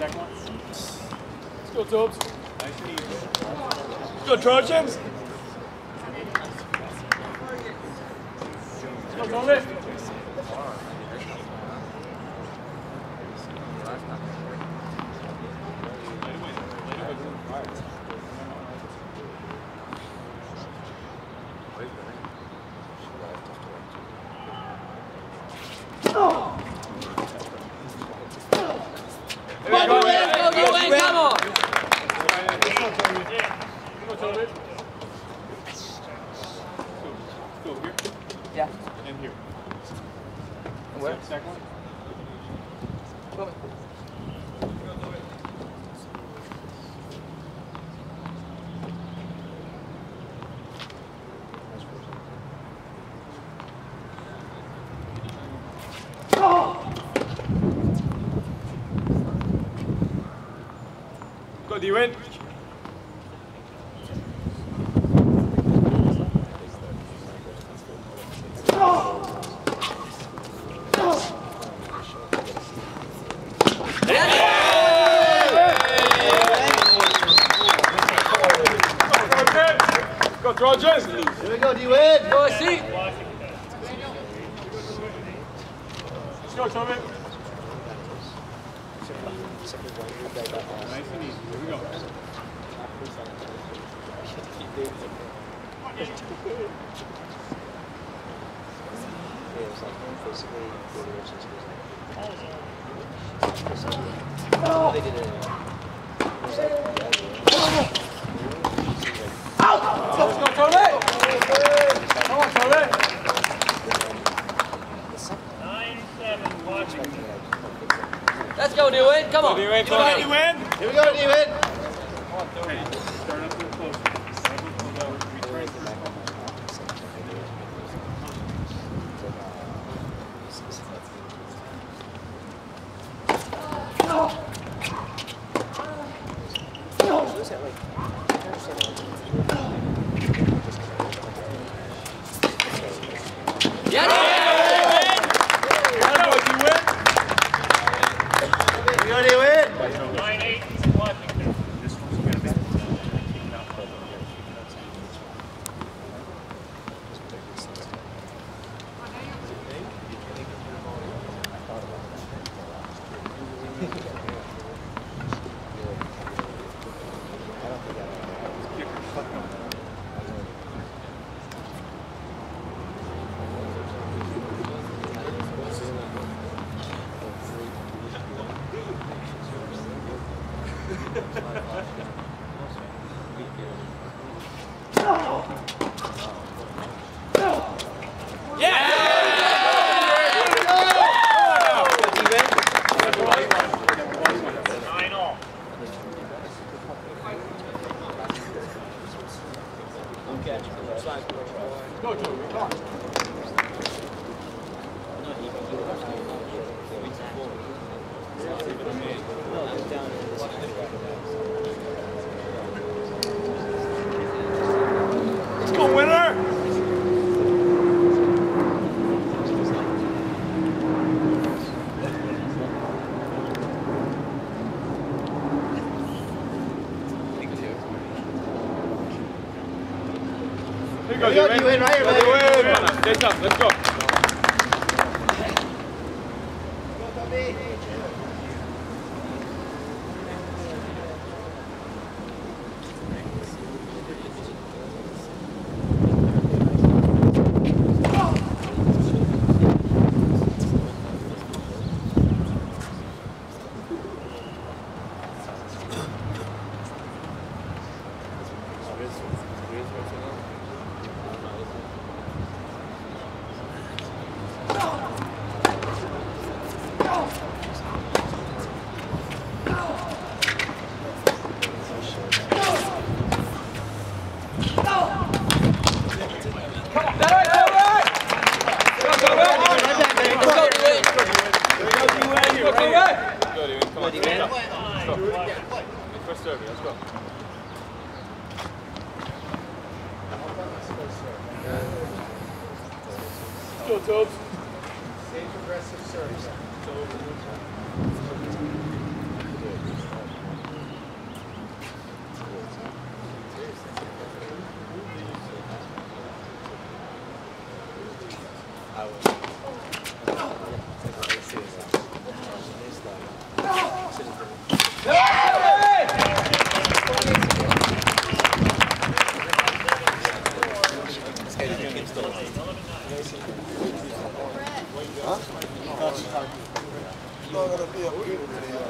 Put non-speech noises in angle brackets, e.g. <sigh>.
Let's go, Tobes. Nice and easy. Let's go, Trojans. Let's go, Toby. Come on, go, go, go, go, come on. Go here Yeah. and here. Where? Second one. Go, D-Win. Go, Trojans. Here we go, D-Win. Go, see. Let's go, Toby. Nice and easy. Here we go. They did it. Let's go, Toby. Come on, Toby. Let's go, Dewey. Come on. D-Win, come on, D-Win. Here we go, D-Win. Okay, start up a little closer. Start up a little lower. Retrace. Yeah. Atta boy, D-Win. Here we go, D-Win. <laughs> Go, Toby. Come on. Let's go, winner! Here you go, Here we go, D-Win. D-Win, right here, Go. Stay tough. Let's go. Let's go, Tobes. Safe, aggressive service. Huh? It's not going to be a weird video.